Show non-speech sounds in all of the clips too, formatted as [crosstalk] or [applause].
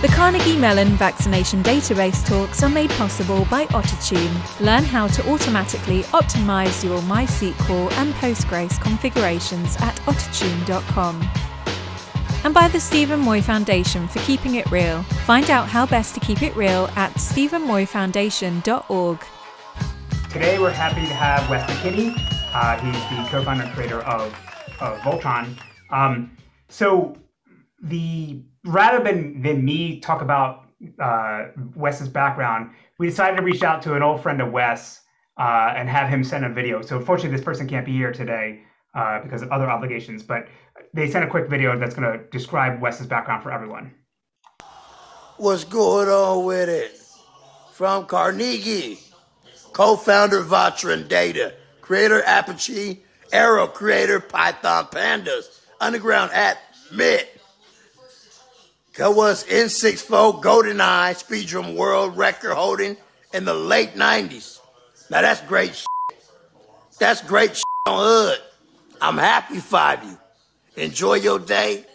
The Carnegie Mellon Vaccination Database talks are made possible by Ottertune. Learn how to automatically optimize your MySQL and Postgres configurations at ottertune.com. And by the Steven Moy Foundation for keeping it real. Find out how best to keep it real at stevenmoyfoundation.org. Today we're happy to have Wes McKinney. Uh, he's the co-founder and creator of, of Voltron. Um, so the rather than than me talk about uh, Wes's background, we decided to reach out to an old friend of Wes uh, and have him send a video. So unfortunately, this person can't be here today uh, because of other obligations, but they sent a quick video that's going to describe Wes's background for everyone. What's going on with it? From Carnegie, co-founder Voltron Data, creator Apache, Arrow creator Python Pandas, underground at Mitt. That was N64 GoldenEye Speedrun World Record holding in the late 90s. Now that's great shit. That's great shit on Hood. I'm happy for you. Enjoy your day.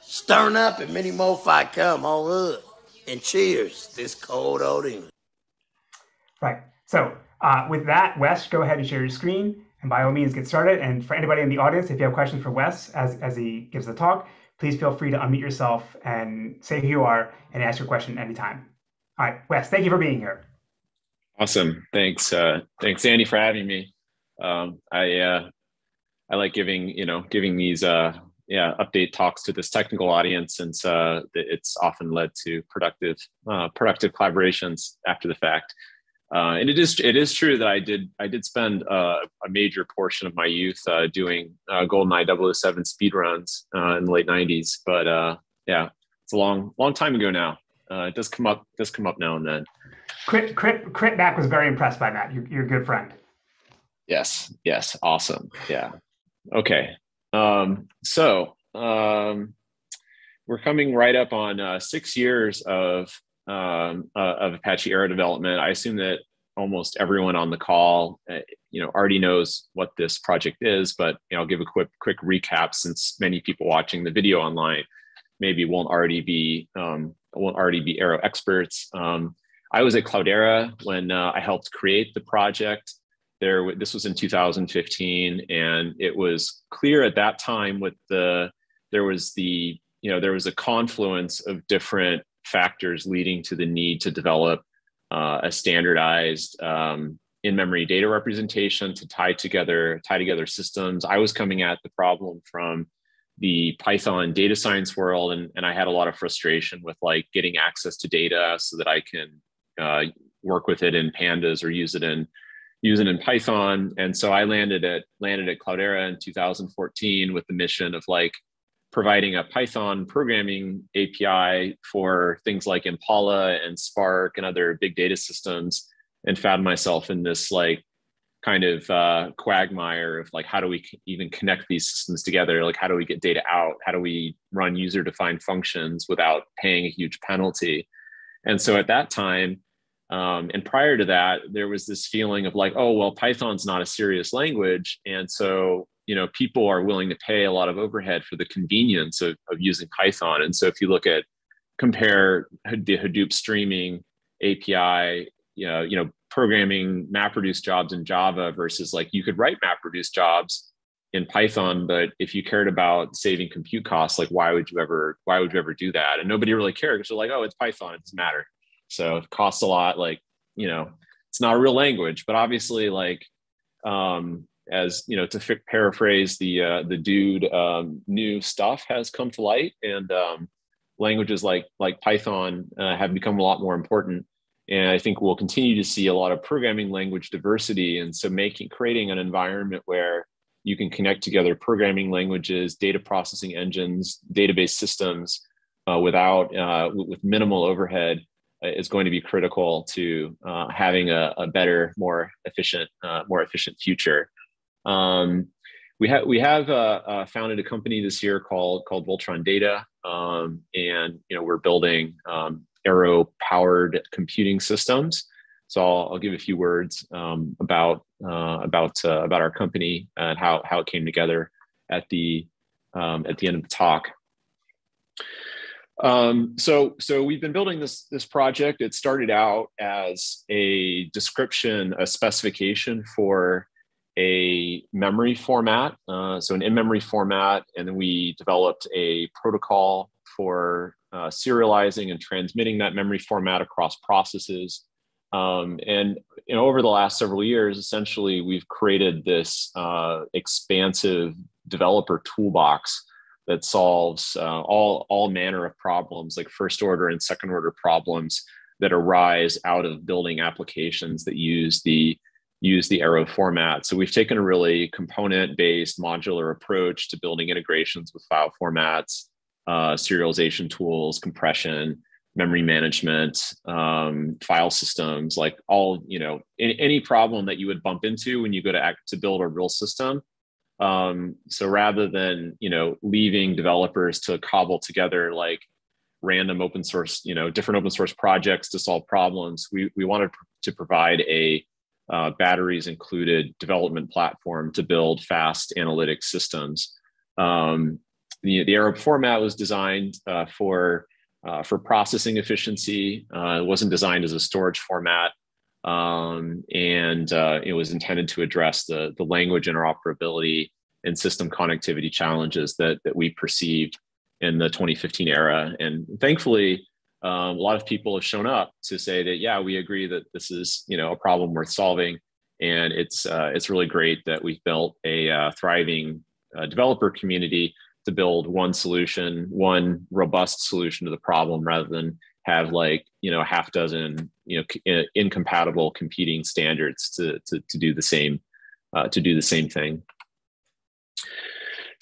Stern up and many more I come on Hood. And cheers this cold old England. Right. So uh, with that, Wes, go ahead and share your screen. And by all means, get started. And for anybody in the audience, if you have questions for Wes as, as he gives the talk, please feel free to unmute yourself and say who you are and ask your question anytime. All right, Wes, thank you for being here. Awesome. Thanks. Uh, thanks, Andy, for having me. Um, I uh, I like giving you know giving these uh, yeah update talks to this technical audience since uh, it's often led to productive uh, productive collaborations after the fact. Uh, and it is it is true that I did I did spend uh, a major portion of my youth uh, doing uh, GoldenEye 007 speed runs uh, in the late 90s. But uh, yeah, it's a long long time ago now. it does come up does come up now and then. Crit Crit Crit Mac was very impressed by that. You're, you're a good friend. Yes. Yes. Awesome. Yeah. Okay. Um, so um, we're coming right up on six years of um, uh, of Apache Arrow development. I assume that almost everyone on the call, uh, you know, already knows what this project is, but you know, I'll give a quick quick recap since many people watching the video online maybe won't already be um, won't already be Arrow experts. Um, I was at Cloudera when uh, I helped create the project. There, this was in 2015, and it was clear at that time with the there was the you know there was a confluence of different factors leading to the need to develop uh, a standardized um, in-memory data representation to tie together tie together systems. I was coming at the problem from the Python data science world, and, and I had a lot of frustration with like getting access to data so that I can uh, work with it in pandas or use it in use it in Python. And so I landed at landed at Cloudera in 2014 with the mission of like providing a Python programming API for things like Impala and Spark and other big data systems, and found myself in this like kind of uh, quagmire of like how do we even connect these systems together? Like how do we get data out? How do we run user-defined functions without paying a huge penalty? And so at that time, um, and prior to that, there was this feeling of like, oh well, Python's not a serious language, and so you know people are willing to pay a lot of overhead for the convenience of, of using python. And so if you look at compare the hadoop streaming api you know, you know programming MapReduce jobs in java versus like you could write MapReduce jobs in python but if you cared about saving compute costs like why would you ever why would you ever do that? And nobody really cared because they're like oh it's python it doesn't matter. So it costs a lot like you know it's not a real language but obviously like um, as you know, to f- paraphrase the uh, the dude, um, new stuff has come to light, and um, languages like like Python uh, have become a lot more important. And I think we'll continue to see a lot of programming language diversity, and so making creating an environment where you can connect together programming languages, data processing engines, database systems uh, without uh, with minimal overhead uh, is going to be critical to uh, having a, a, better, more efficient, uh, more efficient future. Um, we have we have uh, uh, founded a company this year called called Voltron Data, um, and you know we're building um, Arrow powered computing systems. So I'll, I'll, give a few words um, about uh, about uh, about our company and how how it came together at the um, at the end of the talk. Um, so, so we've been building this this project. It started out as a description, a specification for a memory format, uh, so an in-memory format, and then we developed a protocol for uh, serializing and transmitting that memory format across processes. Um, and you know, over the last several years, essentially, we've created this uh, expansive developer toolbox that solves uh, all all manner of problems, like first order and second order problems that arise out of building applications that use the use the arrow format. So we've taken a really component based modular approach to building integrations with file formats, uh, serialization tools, compression, memory management, um, file systems, like all, you know, any, any, problem that you would bump into when you go to act to build a real system. Um, so rather than, you know, leaving developers to cobble together like random open source, you know, different open source projects to solve problems, we, we wanted to provide a uh, batteries included development platform to build fast analytic systems. Um, the, the Arrow format was designed uh, for, uh, for processing efficiency. Uh, it wasn't designed as a storage format. Um, and uh, it was intended to address the, the language interoperability and system connectivity challenges that, that we perceived in the 2015 era. And thankfully, um, a lot of people have shown up to say that yeah we agree that this is you know a problem worth solving. And it's uh, it's really great that we've built a uh, thriving uh, developer community to build one solution one robust solution to the problem rather than have like you know a half dozen you know incompatible competing standards to to, to do the same uh, to do the same thing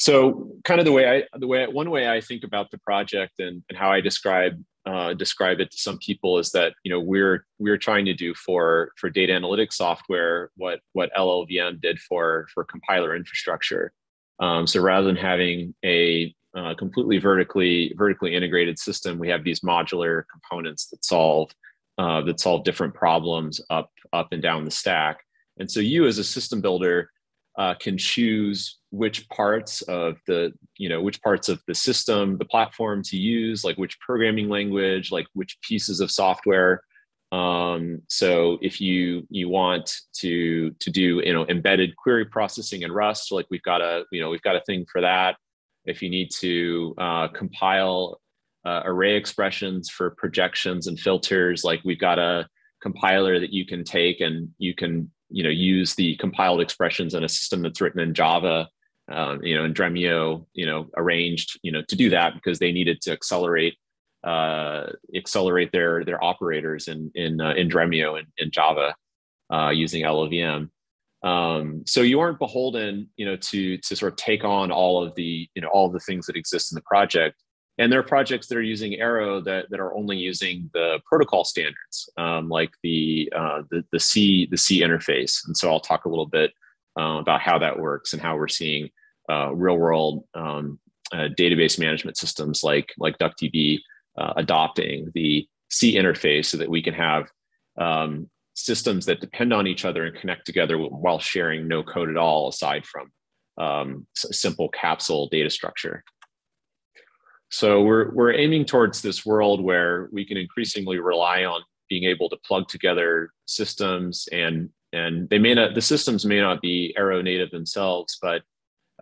so kind of the way i the way one way i think about the project and, and how i describe uh, describe it to some people is that you know we're we're trying to do for for data analytics software what what LLVM did for for compiler infrastructure. Um, so rather than having a uh, completely vertically vertically integrated system, we have these modular components that solve uh, that solve different problems up up and down the stack. And so you as a system builder uh, can choose which parts of the you know which parts of the system the platform to use like which programming language like which pieces of software. Um, so if you you want to to do you know embedded query processing in rust like we've got a you know we've got a thing for that. If you need to uh, compile uh, array expressions for projections and filters like we've got a compiler that you can take and you can you know use the compiled expressions in a system that's written in java um, you know, and Dremio, you know, arranged, you know, to do that because they needed to accelerate uh, accelerate their their operators in in uh, in Dremio and in Java uh, using LLVM. Um, so you aren't beholden, you know, to to sort of take on all of the you know all of the things that exist in the project. And there are projects that are using Arrow that, that are only using the protocol standards, um, like the, uh, the the C the C interface. And so I'll talk a little bit uh, about how that works and how we're seeing uh, real world um, uh, database management systems like like DuckDB adopting the C interface so that we can have um, systems that depend on each other and connect together while sharing no code at all aside from um, simple capsule data structure. So we're, we're aiming towards this world where we can increasingly rely on being able to plug together systems and and they may not the systems may not be arrow native themselves but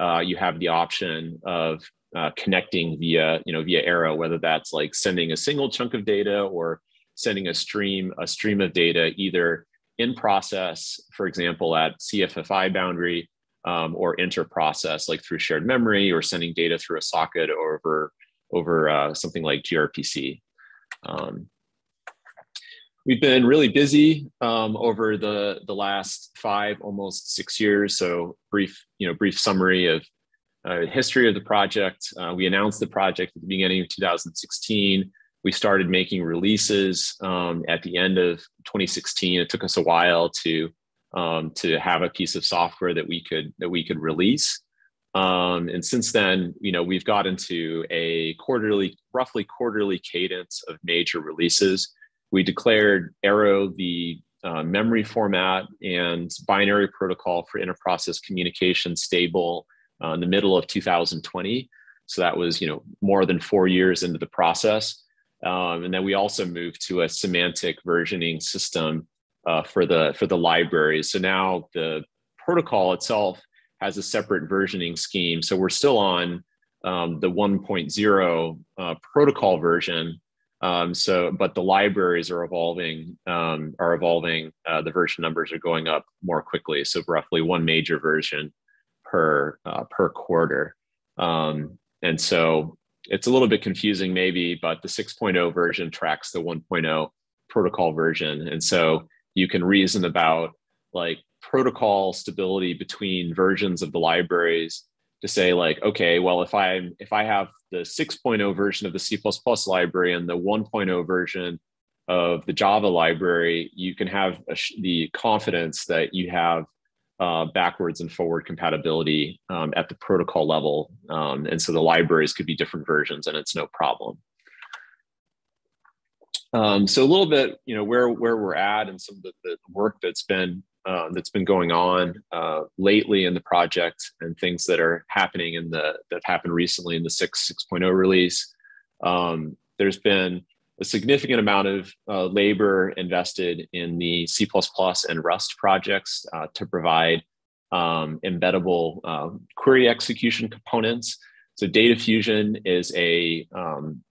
uh, you have the option of uh, connecting via you know via arrow whether that's like sending a single chunk of data or sending a stream a stream of data either in process for example at cffi boundary um, or inter process like through shared memory or sending data through a socket or over over uh, something like grpc um, we've been really busy um, over the the last five almost six years. So brief you know brief summary of uh, history of the project. Uh, we announced the project at the beginning of 2016 we started making releases um, at the end of 2016 it took us a while to um, to have a piece of software that we could that we could release. Um, and since then you know we've got into a quarterly roughly quarterly cadence of major releases we declared Arrow the uh, memory format and binary protocol for interprocess communication stable uh, in the middle of 2020. So that was, you know, more than four years into the process. Um, and then we also moved to a semantic versioning system uh, for the for the libraries. So now the protocol itself has a separate versioning scheme. So we're still on um, the 1.0 uh, protocol version. Um, so, but the libraries are evolving. Um, are evolving. Uh, the version numbers are going up more quickly. So, roughly one major version per uh, per quarter. Um, and so, it's a little bit confusing, maybe, but the 6.0 version tracks the 1.0 protocol version, and so you can reason about like protocol stability between versions of the libraries to say like okay well if i if i have the 6.0 version of the c++ library and the 1.0 version of the java library you can have the confidence that you have uh, backwards and forward compatibility um, at the protocol level um, and so the libraries could be different versions and it's no problem. Um, so a little bit you know where where we're at and some of the, the work that's been uh, that's been going on uh, lately in the project and things that are happening in the that happened recently in the 6 6.0 release. Um, there's been a significant amount of uh, labor invested in the C++ and Rust projects uh, to provide um, embeddable uh, query execution components. So Data Fusion is a um,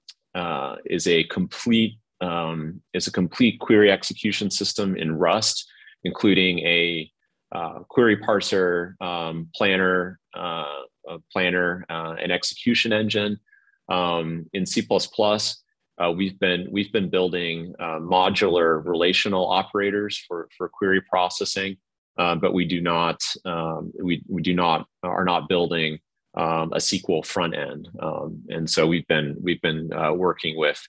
is a complete um, is a complete query execution system in Rust including a uh, query parser, um, planner, uh, planner, uh, and execution engine. Um, in C++, uh, we've been we've been building uh, modular relational operators for for query processing, but we do not um, we we do not are not building um, a SQL front end, um, and so we've been we've been working with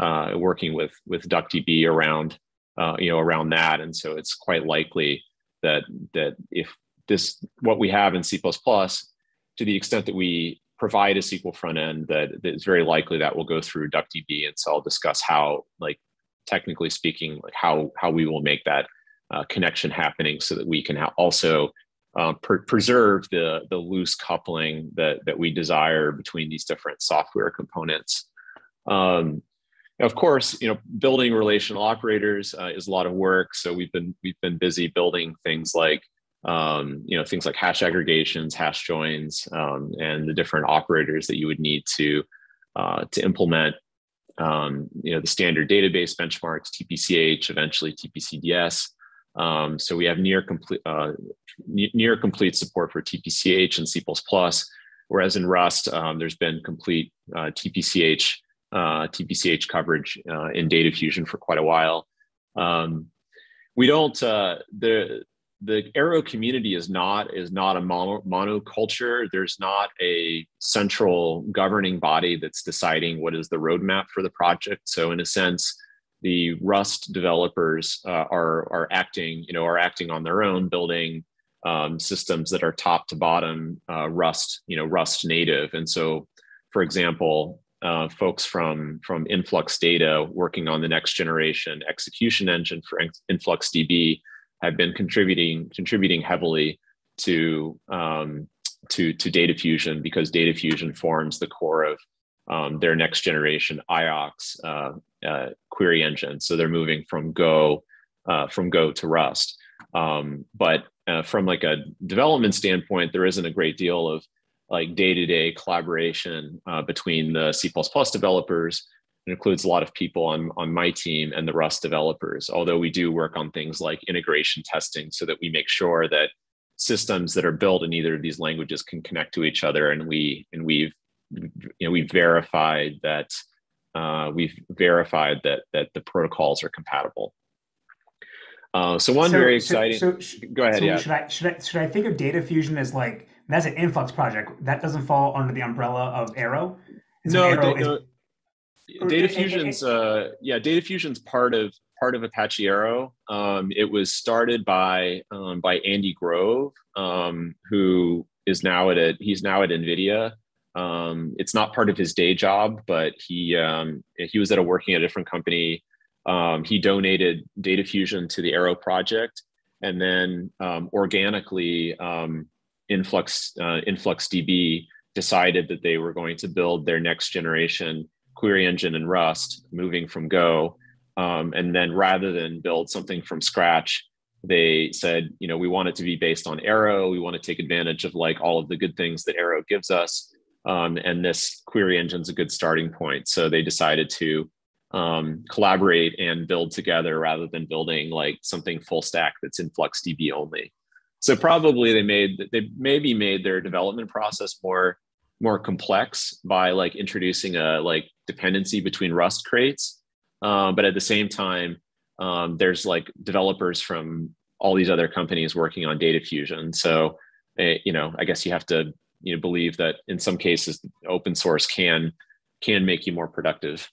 working with with DuckDB around uh, you know, around that. And so it's quite likely that that if this what we have in C++, to the extent that we provide a SQL front end, that, that it's very likely that will go through DuckDB. And so I'll discuss how, like, technically speaking, like how how we will make that uh, connection happening so that we can also uh, preserve the the loose coupling that that we desire between these different software components. Um, of course, you know, building relational operators uh, is a lot of work. So we've been we've been busy building things like um, you know things like hash aggregations, hash joins, um, and the different operators that you would need to uh, to implement. Um, you know, the standard database benchmarks, TPCH, eventually TPCDS. Um, so we have near complete uh, near complete support for TPCH and C++. Whereas in Rust, um, there's been complete uh, TPCH uh, TPCH coverage uh, in Data Fusion for quite a while. Um, we don't uh, the the Arrow community is not is not a mono, monoculture. There's not a central governing body that's deciding what is the roadmap for the project. So in a sense, the Rust developers uh, are are acting you know are acting on their own, building um, systems that are top to bottom uh, Rust you know Rust native. And so, for example, uh, folks from from Influx Data working on the next generation execution engine for InfluxDB have been contributing contributing heavily to um, to to Data Fusion because Data Fusion forms the core of um, their next generation IOX uh, uh, query engine. So they're moving from Go uh, from Go to Rust. Um, but uh, from like a development standpoint, there isn't a great deal of like day-to-day collaboration uh, between the C++ developers. It includes a lot of people on, on my team and the Rust developers, although we do work on things like integration testing so that we make sure that systems that are built in either of these languages can connect to each other and we and we've you know we've verified that uh, we've verified that that the protocols are compatible. Uh, so one so, very exciting. So, so, go ahead. yeah. Should I should I should I think of data fusion as like that's an influx project. That doesn't fall under the umbrella of Arrow. no, Arrow is, Data Fusion's uh, yeah, Data Fusion's part of part of Apache Arrow. Um, it was started by um, by Andy Grove, um, who is now at a, he's now at NVIDIA. Um, it's not part of his day job, but he um, he was at a working at a different company. Um, he donated Data Fusion to the Arrow project, and then organically Influx uh, InfluxDB decided that they were going to build their next generation query engine in Rust, moving from Go. Um, and then rather than build something from scratch, they said, you know, we want it to be based on Arrow. We want to take advantage of like all of the good things that Arrow gives us. Um, and this query engine's a good starting point. So they decided to um, collaborate and build together rather than building like something full stack that's in InfluxDB only. So probably they made they maybe made their development process more more complex by like introducing a like dependency between Rust crates, um, but at the same time, um, there's like developers from all these other companies working on data fusion. So, uh, you know, I guess you have to you know believe that in some cases open source can can make you more productive.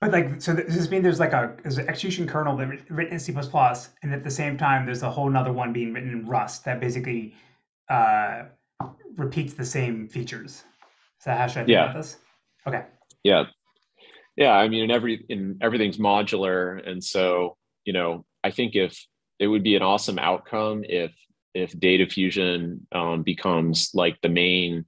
But like, so does this mean there's like a there's an execution kernel that written in C++, and at the same time there's a whole another one being written in Rust that basically uh, repeats the same features. Is that how should I think yeah. about this? Okay. Yeah, yeah. I mean, in every in everything's modular, and so you know, I think if it would be an awesome outcome if if data fusion um, becomes like the main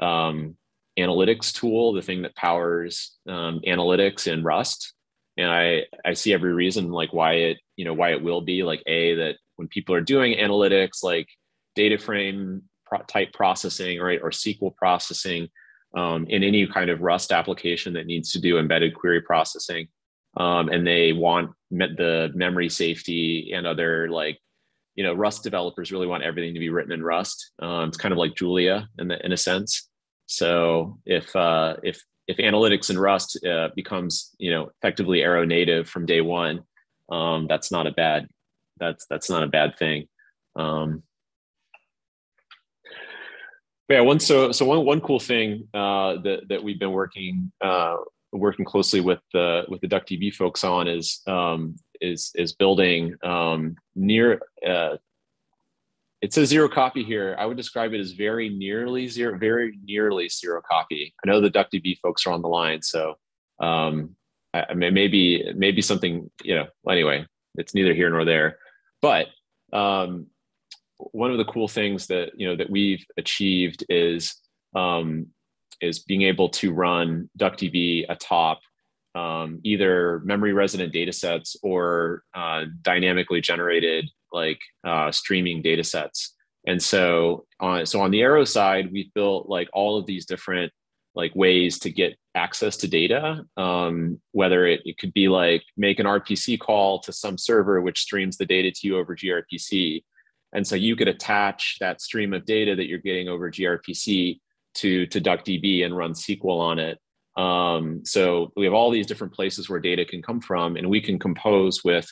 um, analytics tool, the thing that powers um, analytics in Rust. And I, I see every reason like why it, you know, why it will be like a that when people are doing analytics, like data frame pro- type processing, right, or SQL processing um, in any kind of Rust application that needs to do embedded query processing, um, and they want the memory safety and other like you know rust developers really want everything to be written in rust um, it's kind of like julia in, the, in a sense so if uh, if if analytics in Rust uh, becomes you know effectively Arrow native from day one, um, that's not a bad that's that's not a bad thing. Um, yeah, one so so one one cool thing uh, that that we've been working uh, working closely with the with the DuckDB folks on is um, is is building um, near uh, it says zero copy here. I would describe it as very nearly zero, very nearly zero copy. I know the DuckDB folks are on the line, so um, I, I mean, maybe maybe something you know. Anyway, it's neither here nor there. But um, one of the cool things that you know that we've achieved is um, is being able to run DuckDB atop um, either memory resident data sets or uh, dynamically generated like uh, streaming data sets. And so on, so on the Arrow side, we've built like all of these different like ways to get access to data. Um, whether it, it could be like make an RPC call to some server which streams the data to you over gRPC. And so you could attach that stream of data that you're getting over gRPC to, to DuckDB and run SQL on it. Um, so we have all these different places where data can come from, and we can compose with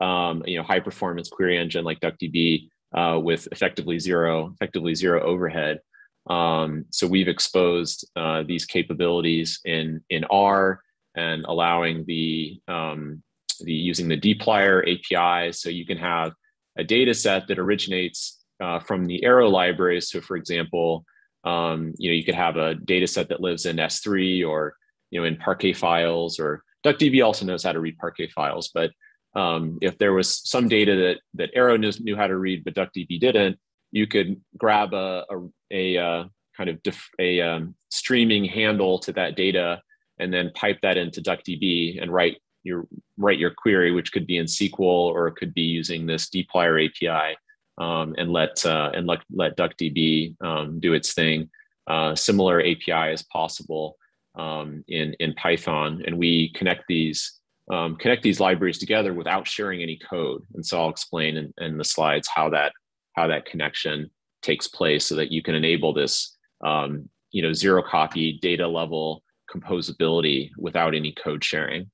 um, you know, high performance query engine like DuckDB uh, with effectively zero, effectively zero overhead. Um, so we've exposed uh, these capabilities in in R and allowing the um, the using the dplyr API. So you can have a data set that originates uh, from the Arrow library. So for example, um, you know you could have a data set that lives in S3 or you know in Parquet files or DuckDB also knows how to read Parquet files, but um, if there was some data that that Arrow knew, knew how to read but DuckDB didn't, you could grab a a, a, uh, kind of def, a um, streaming handle to that data and then pipe that into DuckDB and write your write your query, which could be in SQL or it could be using this dplyr API, um, and let uh, and let let DuckDB um, do its thing. Uh, similar API is possible um, in in Python, and we connect these um, connect these libraries together without sharing any code. And so I'll explain in, in, the slides how that how that connection takes place so that you can enable this um, you know zero copy data level composability without any code sharing.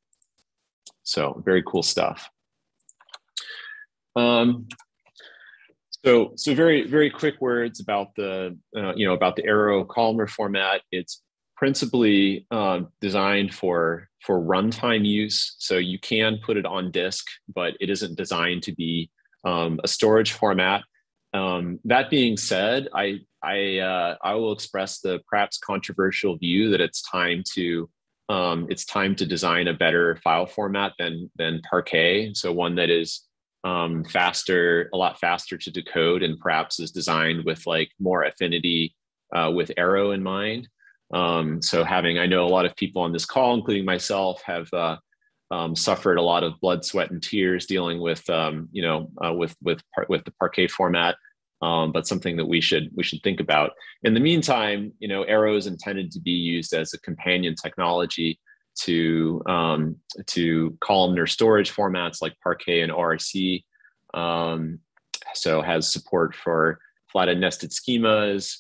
So very cool stuff. Um, so so very very quick words about the uh, you know about the arrow columnar format. It's principally uh, designed for for runtime use. So you can put it on disk, but it isn't designed to be um, a storage format. Um, that being said, I I uh, I will express the perhaps controversial view that it's time to um, it's time to design a better file format than than Parquet. So one that is um, faster, a lot faster to decode, and perhaps is designed with like more affinity uh, with Arrow in mind. Um, so having, I know a lot of people on this call, including myself, have uh, um, suffered a lot of blood, sweat, and tears dealing with, um, you know, uh, with with with the Parquet format. Um, but something that we should we should think about. In the meantime, you know, Arrow is intended to be used as a companion technology to um, to columnar storage formats like Parquet and ORC. Um, so has support for flathead nested schemas.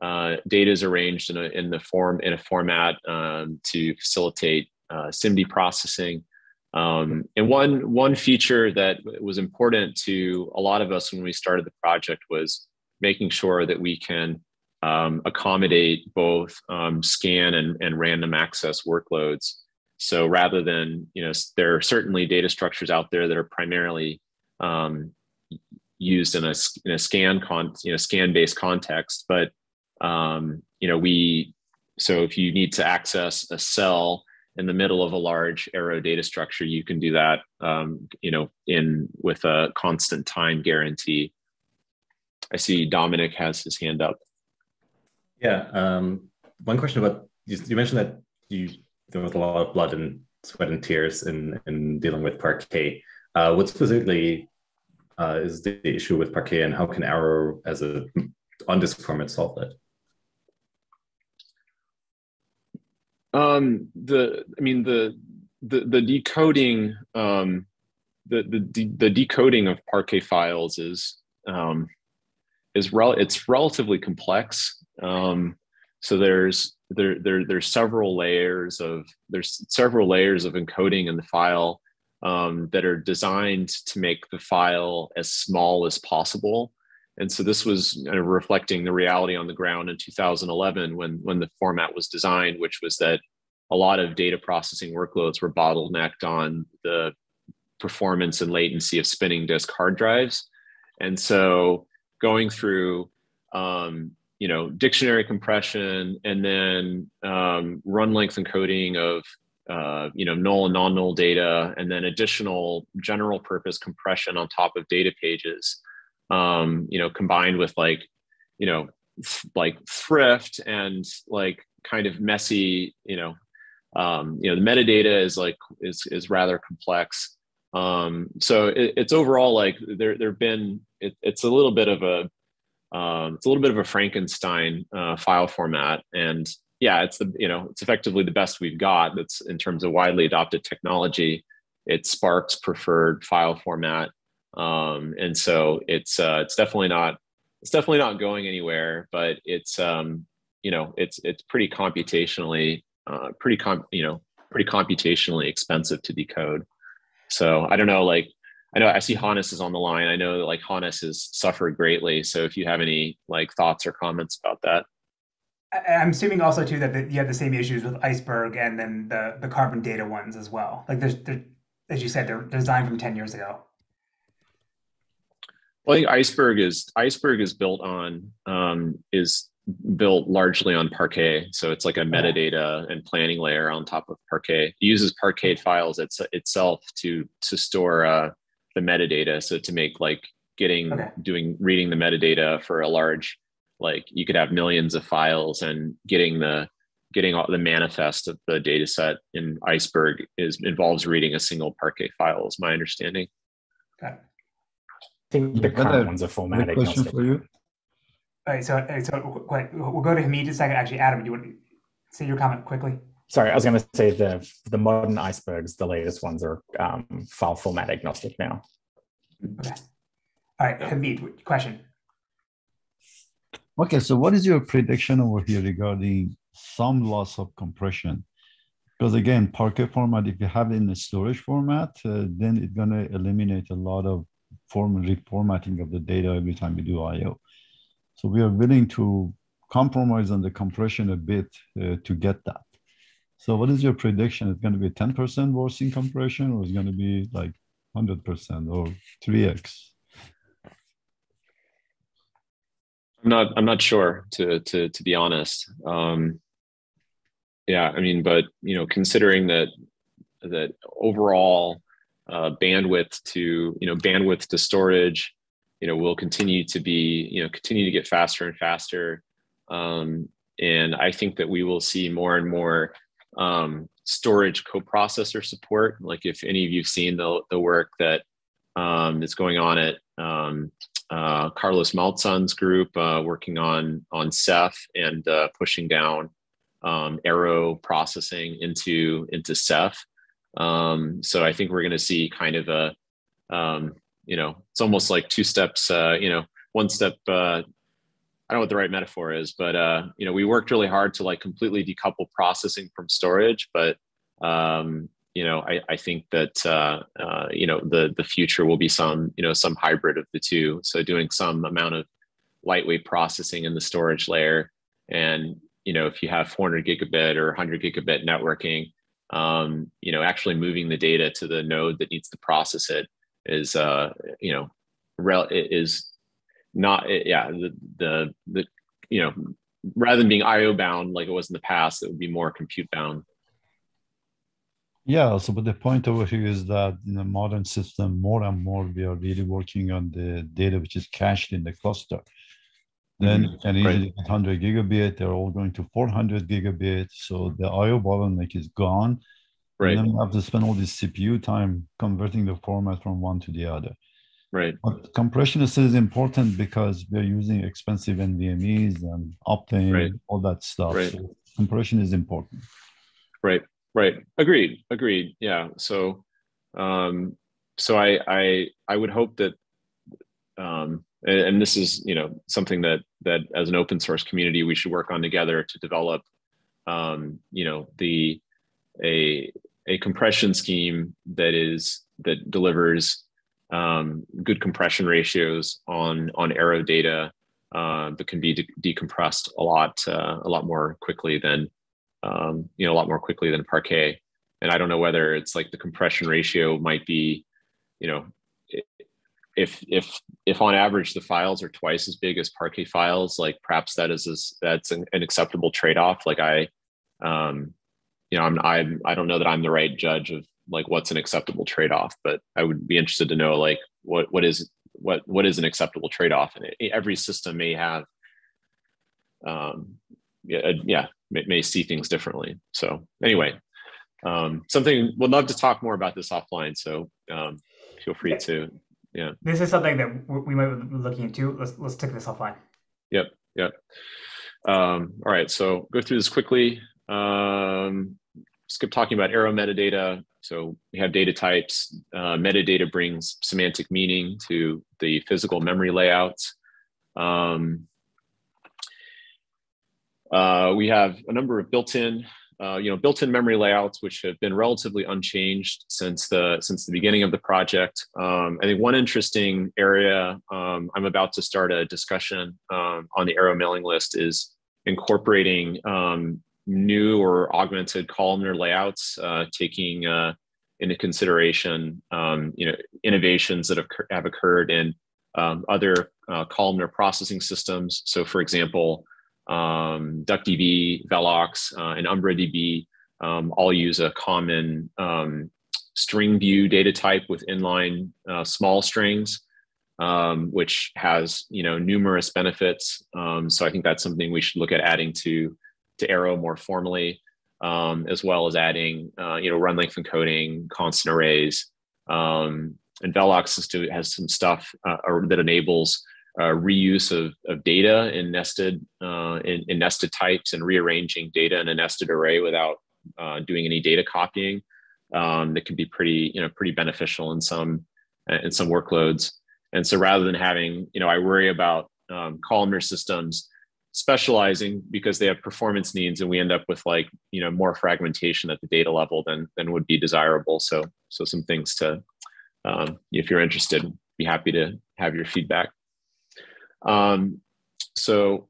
Uh, data is arranged in a in the form in a format um, to facilitate uh, SIMD processing. Um, and one one feature that was important to a lot of us when we started the project was making sure that we can um, accommodate both um, scan and, and random access workloads. So rather than, you know, there are certainly data structures out there that are primarily um, used in a, in a scan con, you know, scan based context, but, um, you know, we, so if you need to access a cell in the middle of a large arrow data structure, you can do that, um, you know, in with a constant time guarantee. I see Dominic has his hand up. Yeah. Um, one question about you, mentioned that you there was a lot of blood and sweat and tears in in dealing with Parquet. Uh, what specifically uh, is the issue with Parquet, and how can Arrow as a on this format solve that? Um, the I mean the the the decoding um, the the the decoding of Parquet files is um, is rel- it's relatively complex. Um, so there's there, there there's several layers of there's several layers of encoding in the file um, that are designed to make the file as small as possible. And so this was kind of reflecting the reality on the ground in 2011 when when the format was designed, which was that a lot of data processing workloads were bottlenecked on the performance and latency of spinning disk hard drives. And so going through um, you know dictionary compression and then um, run length encoding of uh, you know null and non-null data and then additional general purpose compression on top of data pages um, you know combined with like you know like thrift and like kind of messy you know um, you know the metadata is like is is rather complex um, so it, it's overall like there there have been it, it's a little bit of a um, it's a little bit of a Frankenstein uh, file format, and yeah, it's the you know it's effectively the best we've got. That's in terms of widely adopted technology. It's Spark's preferred file format, um, and so it's uh, it's definitely not it's definitely not going anywhere. But it's um, you know it's it's pretty computationally uh, pretty com- you know pretty computationally expensive to decode. So I don't know like I know I see Hannes is on the line. I know that like Hannes has suffered greatly. So if you have any like thoughts or comments about that. I'm assuming also too that you have the same issues with Iceberg and then the the carbon data ones as well. Like there's, there, as you said, they're designed from ten years ago. Well, I think Iceberg is Iceberg is built on um, is built largely on Parquet, so it's like a metadata and planning layer on top of Parquet. It uses Parquet files it's, itself to to store uh, the metadata. So to make like getting okay. doing reading the metadata for a large like you could have millions of files and getting the getting all the manifest of the data set in iceberg is involves reading a single parquet file is my understanding okay. I think the current ones are format question for you all right so so wait, we'll go to hamid in a second actually adam do you want to say your comment quickly sorry, I was going to say the the modern icebergs, the latest ones are um, file format agnostic now. Okay. All right, Hamid, question. Okay, so what is your prediction over here regarding some loss of compression? Because again, Parquet format, if you have it in the storage format, uh, then it's going to eliminate a lot of form reformatting of the data every time we do I/O. So we are willing to compromise on the compression a bit uh, to get that. So what is your prediction? It's going to be 10% worse in compression or it's going to be like 100% or 3x? I'm not I'm not sure to to to be honest. Um, yeah, I mean, but you know, considering that that overall uh, bandwidth to you know bandwidth to storage, you know, will continue to be you know continue to get faster and faster. Um, and I think that we will see more and more um, storage coprocessor support. Like if any of you've seen the, the work that um, is going on at um, uh, Carlos Maltzahn's group, uh, working on on Ceph and uh, pushing down um, Arrow processing into into Ceph. Um, so I think we're going to see kind of a um, you know it's almost like two steps. Uh, you know, one step uh, I don't know what the right metaphor is, but uh, you know, we worked really hard to like completely decouple processing from storage. But um, you know, I, I think that uh, uh, you know the the future will be some you know some hybrid of the two. So doing some amount of lightweight processing in the storage layer, and you know, if you have 400 gigabit or 100 gigabit networking, um, you know, actually moving the data to the node that needs to process it is uh, you know, rel- is not yeah the, the the you know rather than being IO bound like it was in the past, it would be more compute bound. Yeah, so but the point over here is that in a modern system, more and more we are really working on the data which is cached in the cluster. Then mm-hmm. you can easily right. get 100 gigabit, they're all going to 400 gigabit. So the IO bottleneck is gone. Right. And then you have to spend all this CPU time converting the format from one to the other. Right. But compression is important because we're using expensive NVMEs and Optane, right. all that stuff. Right. So compression is important. Right. Right. Agreed. Agreed. Yeah. So, um, so I, I, I would hope that, um, and, and this is, you know, something that, that as an open source community, we should work on together to develop, um, you know, the, a, a compression scheme that is, that delivers um, good compression ratios on on arrow data uh, that can be de- decompressed a lot uh, a lot more quickly than um, you know a lot more quickly than Parquet. And I don't know whether it's like the compression ratio might be, you know, if if if on average the files are twice as big as Parquet files, like perhaps that is a, that's an, an acceptable trade off. Like I, um, you know, I'm I'm I don't know that I'm the right judge of like what's an acceptable trade-off but i would be interested to know like what what is what what is an acceptable trade-off? And it, every system may have um yeah, yeah may, may, see things differently. So anyway um something would love to talk more about this offline. So um feel free to yeah. This is something that we might be looking into. Let's let's take this offline. Yep yep. Um all right so go through this quickly. Um skip talking about arrow metadata. So we have data types. Uh, metadata brings semantic meaning to the physical memory layouts. Um, uh, we have a number of built-in, uh, you know, built-in memory layouts which have been relatively unchanged since the since the beginning of the project. Um, I think one interesting area um, I'm about to start a discussion um, on the Arrow mailing list is incorporating um, new or augmented columnar layouts, uh, taking uh, into consideration um, you know innovations that have, have occurred in um, other uh, columnar processing systems. So, for example, um, DuckDB, Velox, uh, and UmbraDB um, all use a common um, string view data type with inline uh, small strings. Um, which has you know numerous benefits. so I think that's something we should look at adding to to Arrow more formally, um, as well as adding, uh, you know, run length encoding, constant arrays. Um, and Velox has, has some stuff uh, that enables uh, reuse of, of data in nested uh, in, in, nested types and rearranging data in a nested array without uh, doing any data copying. Um, that can be pretty, you know, pretty beneficial in some in some workloads. And so rather than having, you know, I worry about um, columnar systems specializing because they have performance needs and we end up with like you know more fragmentation at the data level than than would be desirable so so some things to um, if you're interested be happy to have your feedback um, so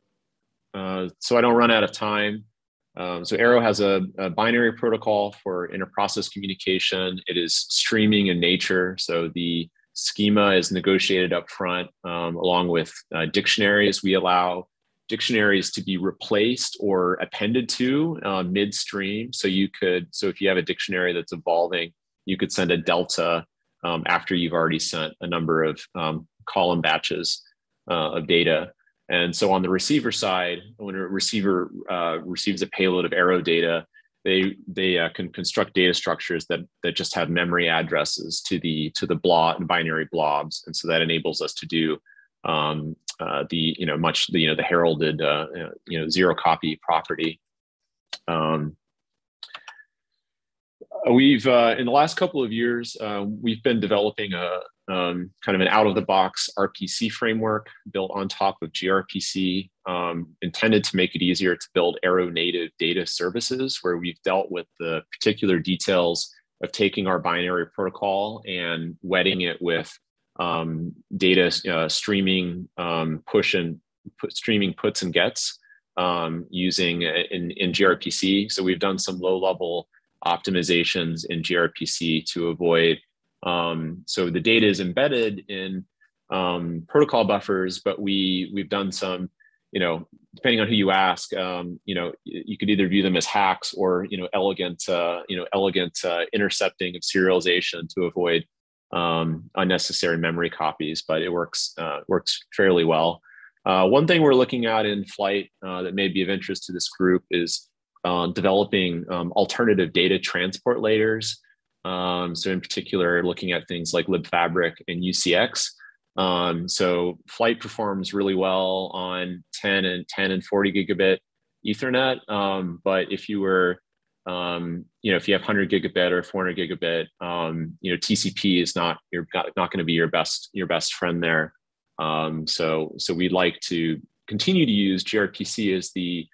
uh, so i don't run out of time. Um, so arrow has a, a, binary protocol for interprocess communication. It is streaming in nature. So the schema is negotiated up front um, along with uh, dictionaries. We allow dictionaries to be replaced or appended to uh, midstream. So you could, so if you have a dictionary that's evolving, you could send a delta um, after you've already sent a number of um, column batches uh, of data. And so on the receiver side, when a receiver uh, receives a payload of arrow data, they they uh, can construct data structures that that just have memory addresses to the to the blob and binary blobs, and so that enables us to do um, uh, the you know much the you know the heralded uh, you know zero copy property. Um, we've uh, in the last couple of years uh, we've been developing a um, kind of an out of the box RPC framework built on top of gRPC, um, intended to make it easier to build Arrow native data services, where we've dealt with the particular details of taking our binary protocol and wetting it with um, data uh, streaming, um, push and put, streaming puts and gets um, using uh, in, in gRPC. So we've done some low level optimizations in gRPC to avoid um, so the data is embedded in um, protocol buffers, but we we've done some, you know, depending on who you ask, um, you know, you could either view them as hacks or you know elegant, uh, you know, elegant uh, intercepting of serialization to avoid um, unnecessary memory copies. But it works uh, works fairly well. Uh, one thing we're looking at in flight uh, that may be of interest to this group is uh, developing um, alternative data transport layers um, so in particular, looking at things like libfabric and UCX. Um, so flight performs really well on 10 and 10 and 40 gigabit Ethernet. Um, but if you were, um, you know, if you have 100 gigabit or 400 gigabit, um, you know, TCP is not you're not, not going to be your best your best friend there. Um, so so we'd like to continue to use gRPC as the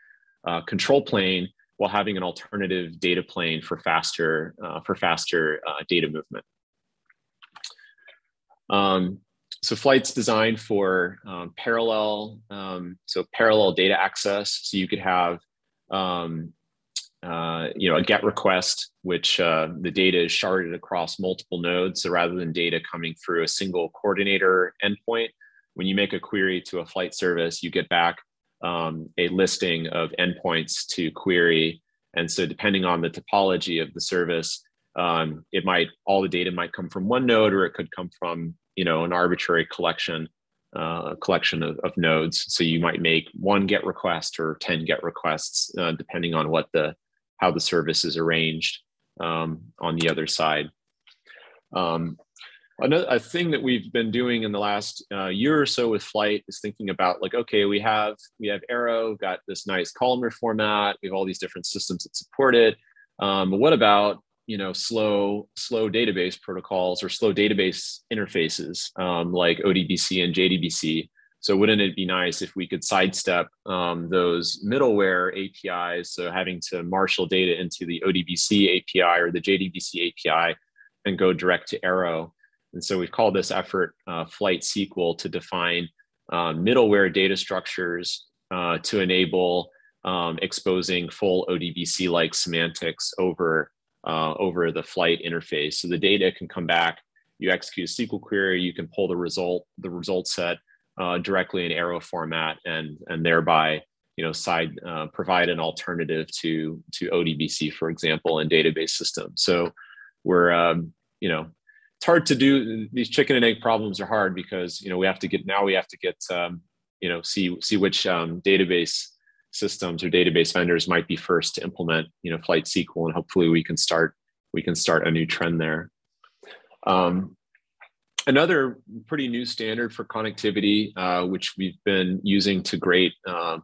uh, control plane while having an alternative data plane for faster uh, for faster uh, data movement. Um, so flight's designed for um, parallel, um, so parallel data access. So you could have, um, uh, you know, a GET request, which uh, the data is sharded across multiple nodes. So rather than data coming through a single coordinator endpoint, when you make a query to a flight service, you get back um, a listing of endpoints to query. And so depending on the topology of the service, um, it might, all the data might come from one node or it could come from, you know, an arbitrary collection, uh, collection of, of, nodes. So you might make one GET request or 10 GET requests, uh, depending on what the, how the service is arranged um, on the other side. Um, Another a thing that we've been doing in the last uh, year or so with flight is thinking about like, okay, we have we have Arrow, got this nice columnar format, we have all these different systems that support it. Um, but what about you know slow slow database protocols or slow database interfaces um, like ODBC and JDBC? So wouldn't it be nice if we could sidestep um, those middleware APIs, so having to marshal data into the ODBC API or the JDBC API and go direct to Arrow? And so we've called this effort uh, Flight SQL to define uh, middleware data structures uh, to enable um, exposing full ODBC-like semantics over, uh, over the flight interface. So the data can come back, you execute a SQL query, you can pull the result, the result set uh, directly in arrow format and, and thereby you know, side uh, provide an alternative to, to ODBC, for example, in database systems. So we're, um, you know, hard to do. These chicken and egg problems are hard because you know we have to get now we have to get um, you know see see which um, database systems or database vendors might be first to implement you know flight sql and hopefully we can start we can start a new trend there. Um, another pretty new standard for connectivity uh, which we've been using to great uh,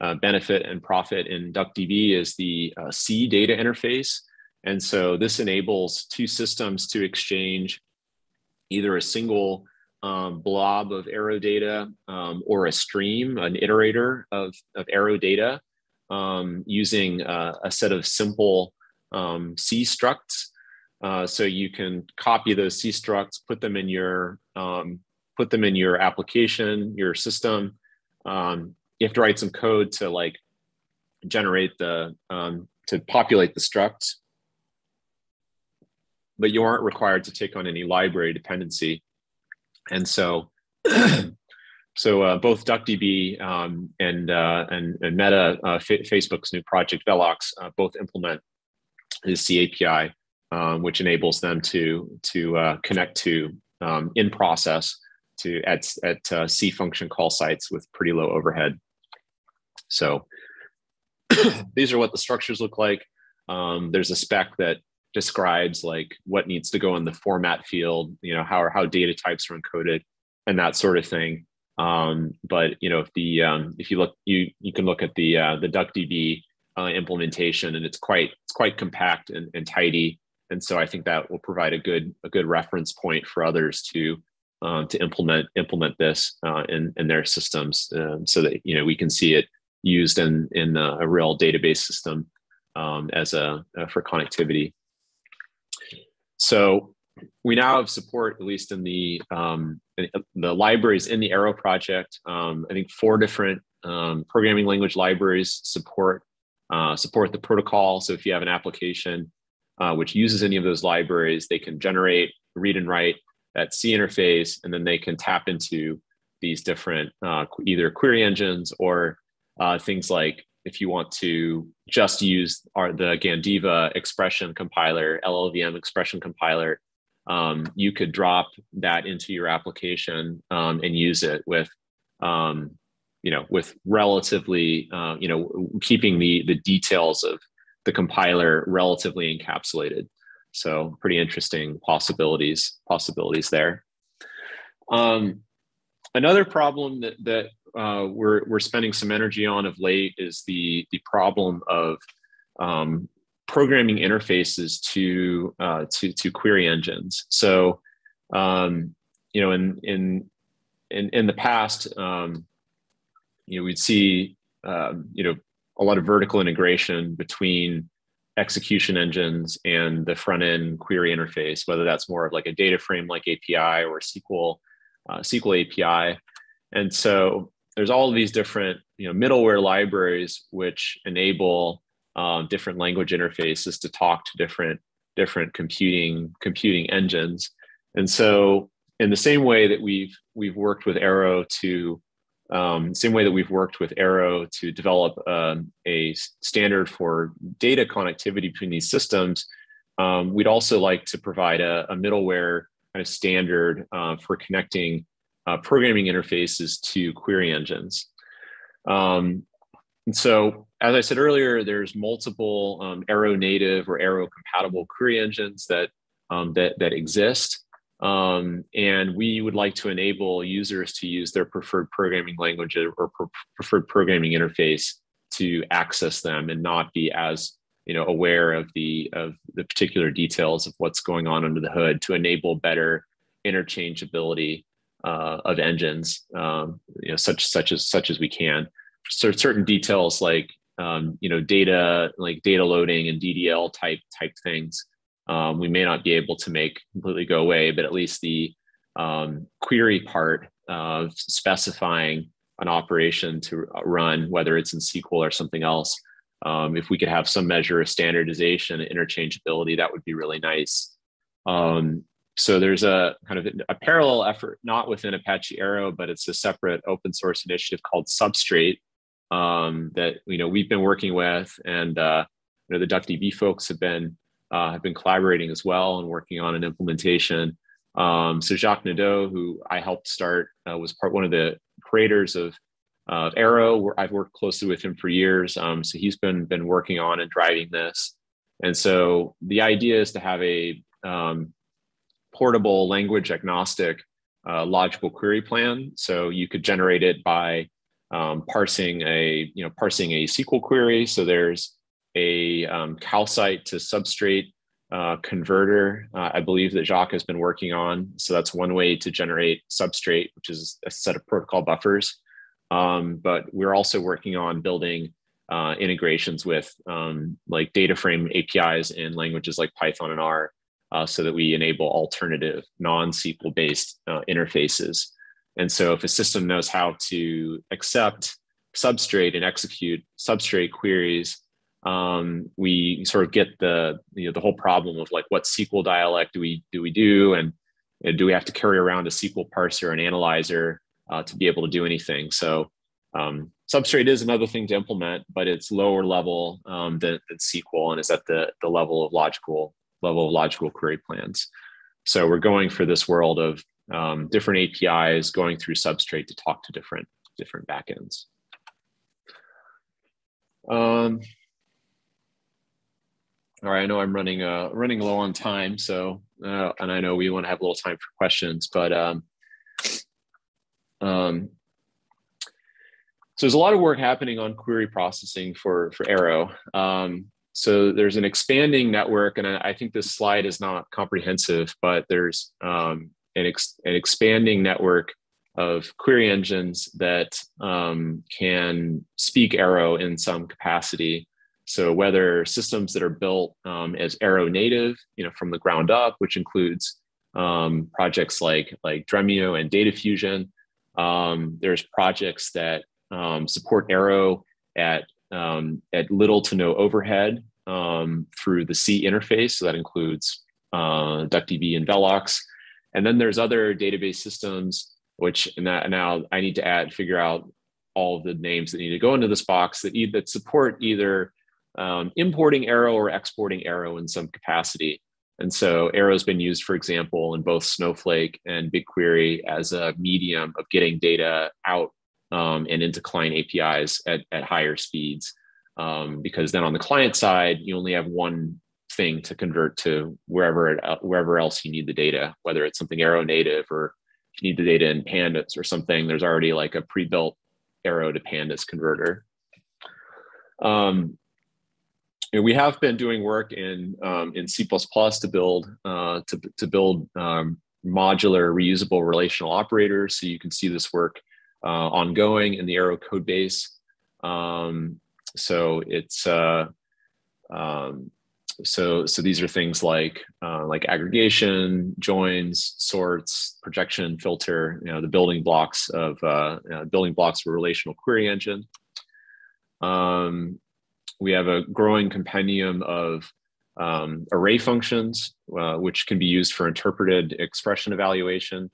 uh, benefit and profit in duckdb is the uh, c data interface and so this enables two systems to exchange either a single um, blob of arrow data um, or a stream, an iterator of, of arrow data um, using uh, a set of simple um, C structs. Uh, so you can copy those C structs, put them in your um, put them in your application, your system. Um, you have to write some code to like generate the to populate the struct but you aren't required to take on any library dependency. And so, [clears throat] so uh, both DuckDB um, and, uh, and, and Meta, uh, F- Facebook's new project Velox, uh, both implement this C API, um, which enables them to to uh, connect to um, in process to at at uh, C function call sites with pretty low overhead. So [clears throat] these are what the structures look like. Um, there's a spec that describes like what needs to go in the format field, you know, how how data types are encoded and that sort of thing. Um, but you know, if the um, if you look, you you can look at the uh, the DuckDB uh, implementation, and it's quite it's quite compact and, and tidy. And so I think that will provide a good a good reference point for others to um, to implement implement this uh, in in their systems, um, so that you know we can see it used in in a, real database system um, as a for connectivity. So we now have support, at least in the um, in the libraries in the Arrow project. Um, I think four different um, programming language libraries support uh, support the protocol. So if you have an application uh, which uses any of those libraries, they can generate, read and write that C interface, and then they can tap into these different uh, either query engines or uh, things like if you want to just use our, the Gandiva expression compiler, LLVM expression compiler, um, you could drop that into your application um, and use it with, um, you know, with relatively, uh, you know, keeping the the details of the compiler relatively encapsulated. So pretty interesting possibilities possibilities there. Um, another problem that that uh, we're we're spending some energy on of late is the the problem of um, programming interfaces to uh, to to query engines. So, um, you know, in in in in the past, um, you know, we'd see um, you know a lot of vertical integration between execution engines and the front end query interface, whether that's more of like a data frame like API or SQL uh, SQL API. And so there's all these different you know middleware libraries which enable um, different language interfaces to talk to different different computing computing engines. And so in the same way that we've we've worked with arrow to um, same way that we've worked with arrow to develop um, a standard for data connectivity between these systems um, we'd also like to provide a, a middleware kind of standard uh, for connecting uh, programming interfaces to query engines. Um, and so, as I said earlier, there's multiple um, Arrow native or Arrow compatible query engines that um, that that exist, um, and we would like to enable users to use their preferred programming language or preferred programming interface to access them and not be as you know aware of the of the particular details of what's going on under the hood to enable better interchangeability uh, of engines, um, you know, such such as such as we can. So certain details like um, you know data like data loading and DDL type type things, um, we may not be able to make completely go away, but at least the um, query part of specifying an operation to run, whether it's in SQL or something else. Um, if we could have some measure of standardization and interchangeability, that would be really nice. Um, so there's a kind of a parallel effort, not within Apache Arrow, but it's a separate open source initiative called Substrait um, that you know we've been working with, and uh, you know the DuckDB folks have been uh, have been collaborating as well and working on an implementation. Um, so Jacques Nadeau, who I helped start, uh, was part one of the creators of uh, Arrow. Where I've worked closely with him for years, um, so he's been been working on and driving this. And so the idea is to have a um, portable language agnostic uh, logical query plan. So you could generate it by um, parsing a you know parsing a SQL query. So there's a um, calcite to Substrait uh, converter, uh, I believe that Jacques has been working on. So that's one way to generate Substrait, which is a set of protocol buffers. Um, but we're also working on building uh, integrations with um, like data frame APIs in languages like Python and R uh, so that we enable alternative non-SQL based uh, interfaces. And so if a system knows how to accept Substrait and execute Substrait queries, um, we sort of get the you know the whole problem of like what SQL dialect do we do we do and, do we have to carry around a SQL parser and analyzer uh, to be able to do anything? So um, Substrait is another thing to implement, but it's lower level um, than, than SQL and is at the the level of logical level of logical query plans. So we're going for this world of um, different APIs going through Substrait to talk to different different backends. Um, all right, I know I'm running uh, running low on time, so uh, and I know we want to have a little time for questions, but um, um, so there's a lot of work happening on query processing for for Arrow. Um, so there's an expanding network, and I, think this slide is not comprehensive, but there's um, an, ex, an expanding network of query engines that um, can speak Arrow in some capacity. So whether systems that are built um, as Arrow native, you know, from the ground up, which includes um, projects like like Dremio and Data Fusion. Um, there's projects that um, support Arrow at um, at little to no overhead um, through the C interface. So that includes uh, DuckDB and Velox. And then there's other database systems, which now I need to add, figure out all the names that need to go into this box that, that support either um, importing Arrow or exporting Arrow in some capacity. And so Arrow's been used, for example, in both Snowflake and BigQuery as a medium of getting data out um, and into client APIs at, at higher speeds. Um, because then on the client side, you only have one thing to convert to wherever it, uh, wherever else you need the data, whether it's something Arrow native or if you need the data in Pandas or something, there's already like a pre-built Arrow to Pandas converter. Um, we have been doing work in um, in C++ to build uh, to, to build um, modular reusable relational operators. So you can see this work uh, ongoing in the Arrow code base. Um, so it's uh, um, so so these are things like uh, like aggregation, joins, sorts, projection, filter. You know the building blocks of uh, you know, building blocks relational query engine. Um, we have a growing compendium of um, array functions, uh, which can be used for interpreted expression evaluation.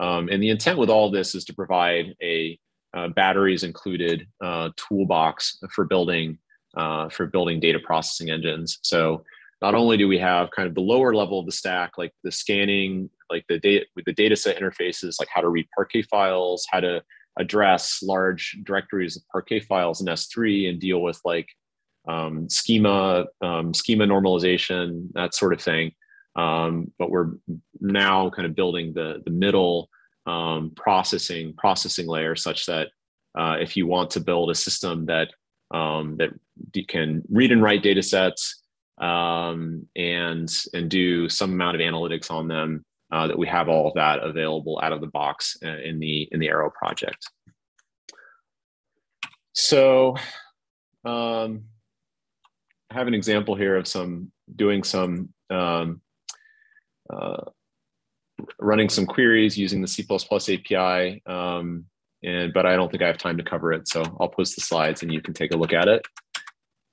Um, and the intent with all this is to provide a uh, batteries included uh, toolbox for building uh, for building data processing engines. So not only do we have kind of the lower level of the stack, like the scanning, like the data with the data set interfaces, like how to read Parquet files, how to address large directories of Parquet files in S3 and deal with like um, schema, um, schema normalization, that sort of thing. Um, but we're now kind of building the the middle um, processing processing layer such that uh, if you want to build a system that um, that can read and write data sets um, and and do some amount of analytics on them, uh, that we have all of that available out of the box uh, in the in the Arrow project. So um, I have an example here of some doing some um, uh, running some queries using the C++ API, um, and but I don't think I have time to cover it, so I'll post the slides and you can take a look at it.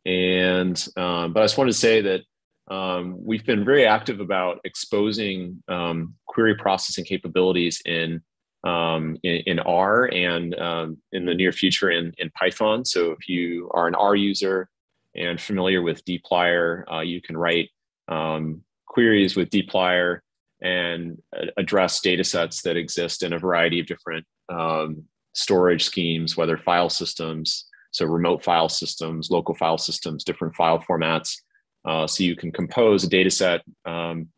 And um, but I just wanted to say that um, we've been very active about exposing um, query processing capabilities in um, in, in, R and um, in the near future in, in Python. So if you are an R user and familiar with dplyr, uh, you can write um, queries with dplyr and address data sets that exist in a variety of different um, storage schemes, whether file systems, so remote file systems, local file systems, different file formats. Uh, so you can compose a data set um,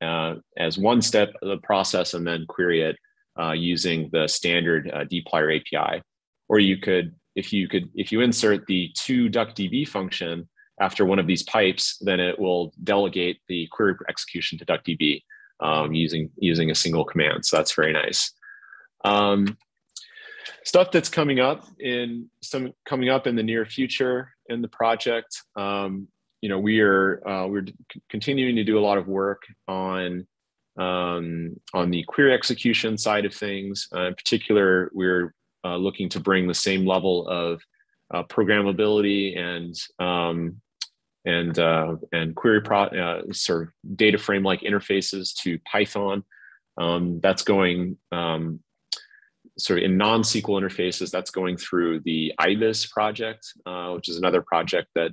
uh, as one step of the process and then query it uh, using the standard uh, dplyr API. Or you could, if you could, if you insert the to DuckDB function after one of these pipes, then it will delegate the query execution to DuckDB um, using using a single command. So that's very nice. Um, stuff that's coming up in some coming up in the near future in the project. Um, you know, we are uh, we're continuing to do a lot of work on um, on the query execution side of things. Uh, in particular, we're uh, looking to bring the same level of uh, programmability and um, and uh, and query pro, uh, sort of data frame like interfaces to Python. Um, that's going um, sort of in non-SQL interfaces. That's going through the IBIS project, uh, which is another project that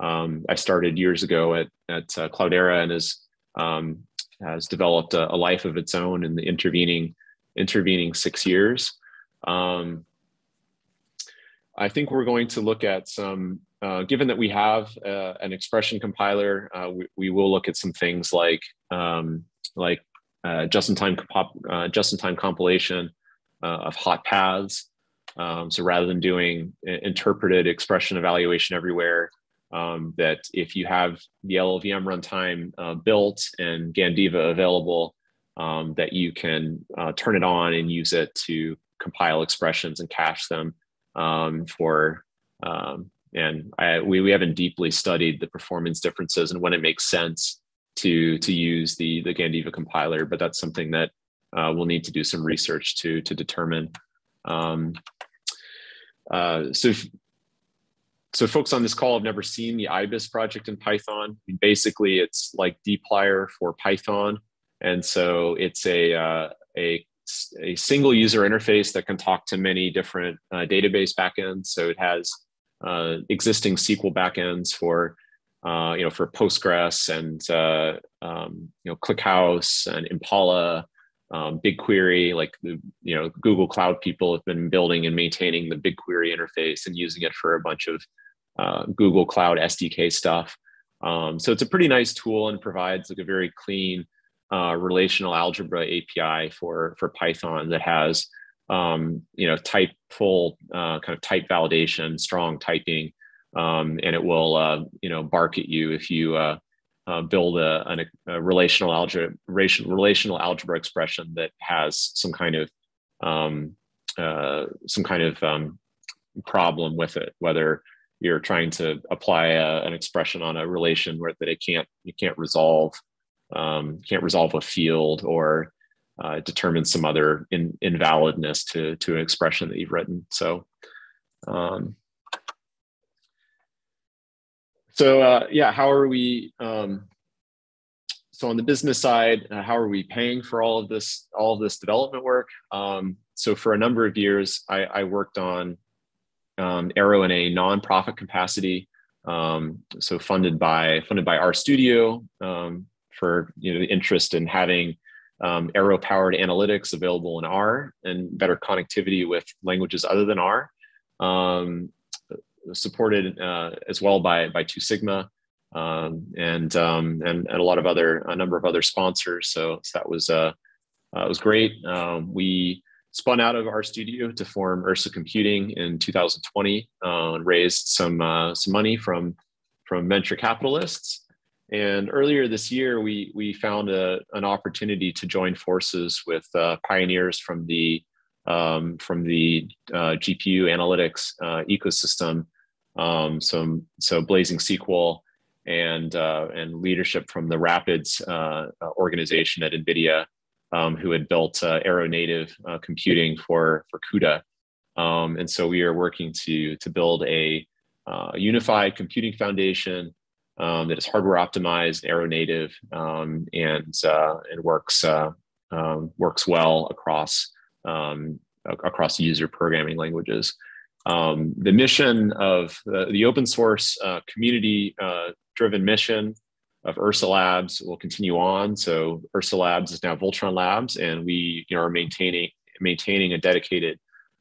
um, I started years ago at at uh, Cloudera and is um, has developed a, a, life of its own in the intervening intervening six years. Um, I think we're going to look at some, uh, given that we have uh, an expression compiler, uh, we, we, will look at some things like um, like uh, just-in-time uh, just-in-time compilation uh, of hot paths. Um, so rather than doing interpreted expression evaluation everywhere, um, that if you have the LLVM runtime built and Gandiva available, um, that you can turn it on and use it to compile expressions and cache them um, for um, and I, we, we haven't deeply studied the performance differences and when it makes sense to to use the the Gandiva compiler, but that's something that uh, we'll need to do some research to to determine. Um, uh, so, so folks on this call have never seen the IBIS project in Python. Basically, it's like dplyr for Python, and so it's a uh, a a single user interface that can talk to many different uh, database backends. So it has uh, existing SQL backends for uh, you know for Postgres and uh, um, you know ClickHouse and Impala, um, BigQuery. Like the you know Google Cloud people have been building and maintaining the BigQuery interface and using it for a bunch of uh, Google Cloud SDK stuff. Um, so it's a pretty nice tool and provides like a very clean uh, relational algebra API for for Python that has um, you know type full uh, kind of type validation, strong typing, um, and it will uh, you know bark at you if you uh, uh, build a, a, relational algebra relational algebra expression that has some kind of um, uh, some kind of um, problem with it, whether you're trying to apply a, an expression on a relation where that it can't you can't resolve um, can't resolve a field or uh, determine some other in, invalidness to, to an expression that you've written. So, um, so uh, yeah, how are we? Um, so on the business side, uh, how are we paying for all of this all of this development work? Um, so for a number of years, I, I worked on um, Arrow in a nonprofit capacity. Um, so funded by funded by RStudio, um, for you know the interest in having um, arrow powered analytics available in R and better connectivity with languages other than R. Um, supported uh, as well by by Two Sigma um, and, um, and and a lot of other a number of other sponsors. So, so that was uh, uh, was great. Um, we spun out of RStudio to form Ursa Computing in 2020 uh, and raised some uh, some money from from venture capitalists. And earlier this year, we we found a, an opportunity to join forces with uh, pioneers from the um, from the uh, GPU analytics uh, ecosystem. Um, so so Blazing SQL and uh, and leadership from the Rapids uh, organization at NVIDIA, um, who had built uh, Arrow native computing for for CUDA. Um, and so we are working to to build a unified computing foundation um, that is hardware optimized, arrow native, um, and uh, and works uh, um, works well across um, across user programming languages. Um, the mission of the, the open source uh, community uh, driven mission of Ursa Labs will continue on. So Ursa Labs is now Voltron Labs, and we you know, are maintaining maintaining a dedicated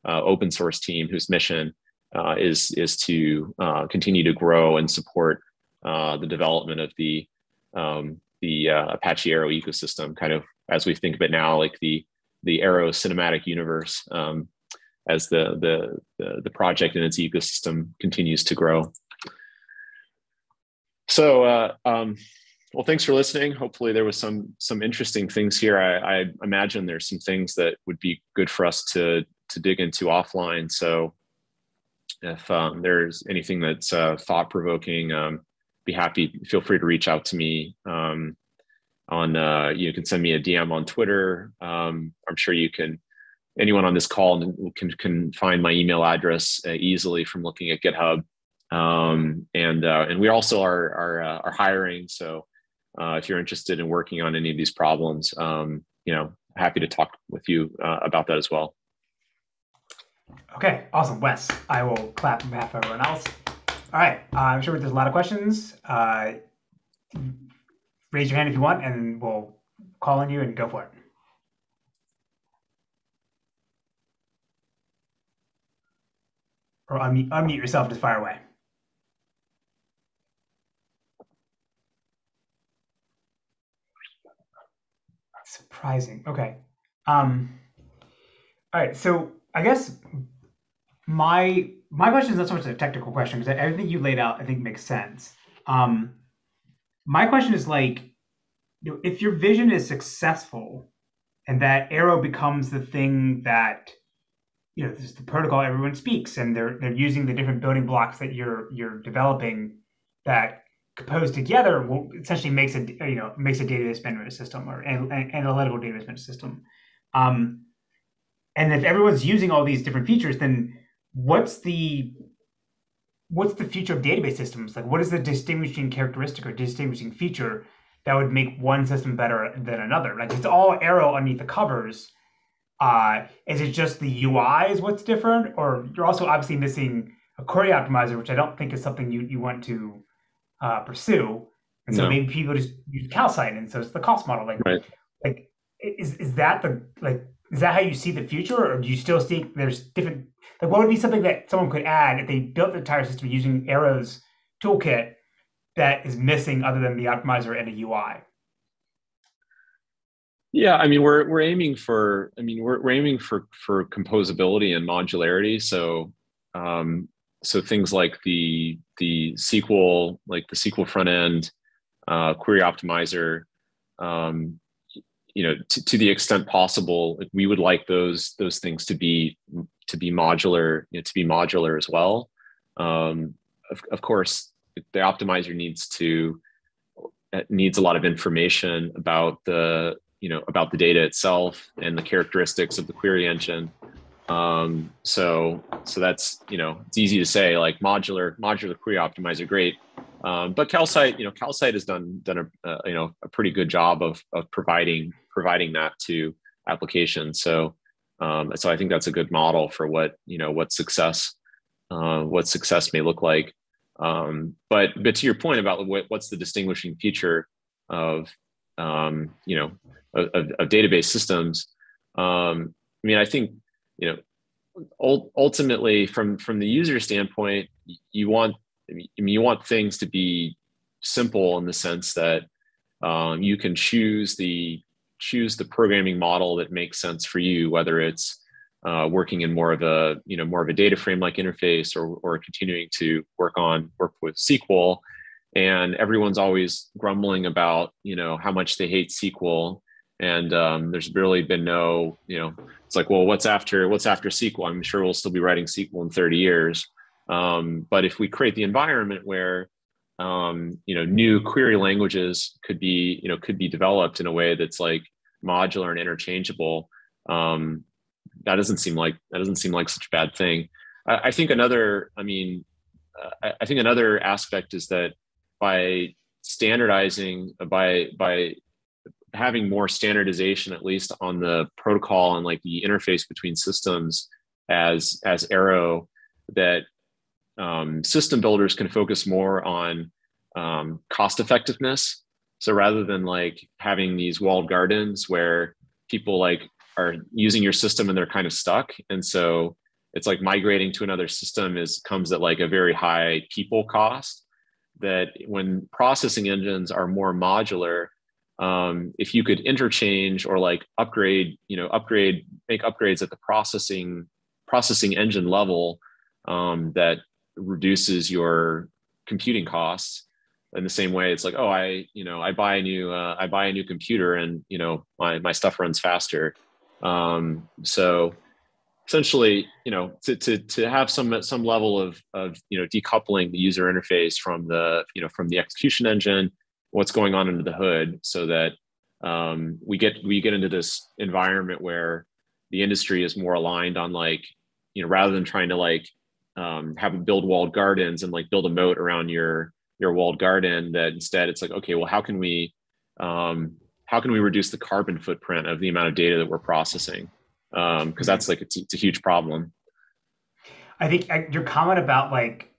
uh, open source team whose mission uh, is is to continue to grow and support uh, the development of the um, the uh, Apache Arrow ecosystem, kind of as we think of it now, like the the Arrow cinematic universe, um, as the, the, the the project and its ecosystem continues to grow. So, uh, um, well, thanks for listening. Hopefully, there was some some interesting things here. I, I imagine there's some things that would be good for us to to dig into offline. So, if um, there's anything that's uh, thought provoking, um, be happy. Feel free to reach out to me. Um, on uh, you can send me a DM on Twitter. Um, I'm sure you can. Anyone on this call can can find my email address uh, easily from looking at GitHub. Um, and uh, and we also are are, uh, are hiring. So uh, if you're interested in working on any of these problems, um, you know, happy to talk with you uh, about that as well. Okay, awesome, Wes. I will clap on behalf of everyone else. All right. Uh, I'm sure there's a lot of questions. Uh, raise your hand if you want, and we'll call on you and go for it. Or unmute, unmute yourself, just fire away. Surprising. Okay. Um, all right. So I guess my my question is not so much a technical question because everything you laid out I think makes sense. Um, my question is like, you know, if your vision is successful and that arrow becomes the thing that you know this is the protocol everyone speaks and they're they're using the different building blocks that you're you're developing that composed together will essentially makes a you know makes a database management system or an, an analytical database management system um, and if everyone's using all these different features then what's the what's the future of database systems? Like what is the distinguishing characteristic or distinguishing feature that would make one system better than another? Like it's all arrow underneath the covers. Uh, is it just the ui is what's different? Or you're also obviously missing a query optimizer which i don't think is something you, you want to uh, pursue. And so No. maybe people just use calcite and so it's the cost model. Like Right. like is, is that the like is that how you see the future or do you still think there's different like what would be something that someone could add if they built the entire system using arrows toolkit that is missing other than the optimizer and a ui Yeah, I mean, we're we're aiming for. I mean, we're we're aiming for for composability and modularity. So, um, so things like the the SQL, like the SQL front end, uh, query optimizer, um, you know, to, to the extent possible, we would like those those things to be to be modular, you know, to be modular as well. Um, of, of course, the optimizer needs to needs a lot of information about the you know about the data itself and the characteristics of the query engine um, so so that's you know it's easy to say like modular modular query optimizer great um, but calcite you know calcite has done done a uh, you know a pretty good job of of providing providing that to applications. So um, so i think that's a good model for what you know what success uh, what success may look like. Um, but but to your point about what, what's the distinguishing feature of um, you know of, of, database systems um, i mean i think you know ultimately from from the user standpoint you want i mean you want things to be simple in the sense that um, you can choose the choose the programming model that makes sense for you whether it's uh, working in more of a you know more of a data frame like interface or or continuing to work on work with SQL and everyone's always grumbling about you know how much they hate SQL and um, there's really been no you know it's like well what's after what's after SQL I'm sure we'll still be writing SQL in 30 years um, but if we create the environment where um, you know new query languages could be you know could be developed in a way that's like modular and interchangeable um, that doesn't seem like that doesn't seem like such a bad thing. I, I think another, I mean, uh, I, I think another aspect is that by standardizing, by by having more standardization, at least on the protocol and like the interface between systems, as as Arrow, that um, system builders can focus more on um, cost effectiveness. So rather than like having these walled gardens where people like are using your system and they're kind of stuck and so it's like migrating to another system is comes at like a very high people cost that when processing engines are more modular um, if you could interchange or like upgrade you know upgrade make upgrades at the processing processing engine level um, that reduces your computing costs in the same way. It's like oh i you know i buy a new uh, i buy a new computer and you know my, my stuff runs faster. Um, so essentially you know to, to to have some some level of of you know decoupling the user interface from the you know from the execution engine what's going on under the hood so that um, we get we get into this environment where the industry is more aligned on like you know rather than trying to like um, have build walled gardens and like build a moat around your your walled garden that instead it's like okay well how can we um, how can we reduce the carbon footprint of the amount of data that we're processing because um, that's like it's, it's, a huge problem i think your comment about like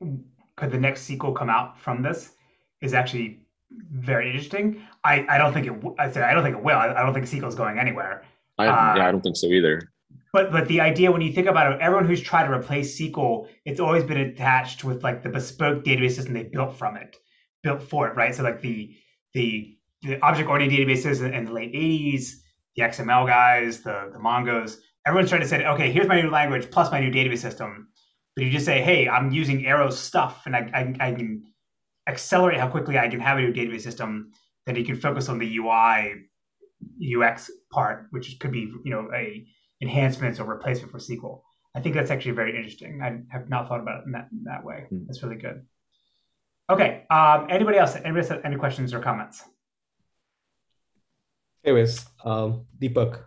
could the next sequel come out from this is actually very interesting. I, I don't think it. I said I don't think it will. I, I don't think SQL is going anywhere. I, uh, yeah, I don't think so either. But but the idea when you think about it, everyone who's tried to replace SQL, it's always been attached with like the bespoke database system they built from it, built for it, right? So like the the the object-oriented databases in the late 80s, the XML guys, the the Mongos, everyone's trying to say, okay, here's my new language plus my new database system. But you just say, hey, I'm using Arrow stuff, and I, I, I can accelerate how quickly I can have a new database system. Then you can focus on the UI, UX part, which could be you know a enhancements or replacement for SQL. I think that's actually very interesting. I have not thought about it in that, in that way. Mm. That's really good. Okay. Um, anybody else? Anybody else have any questions or comments? Anyways, um, Deepak.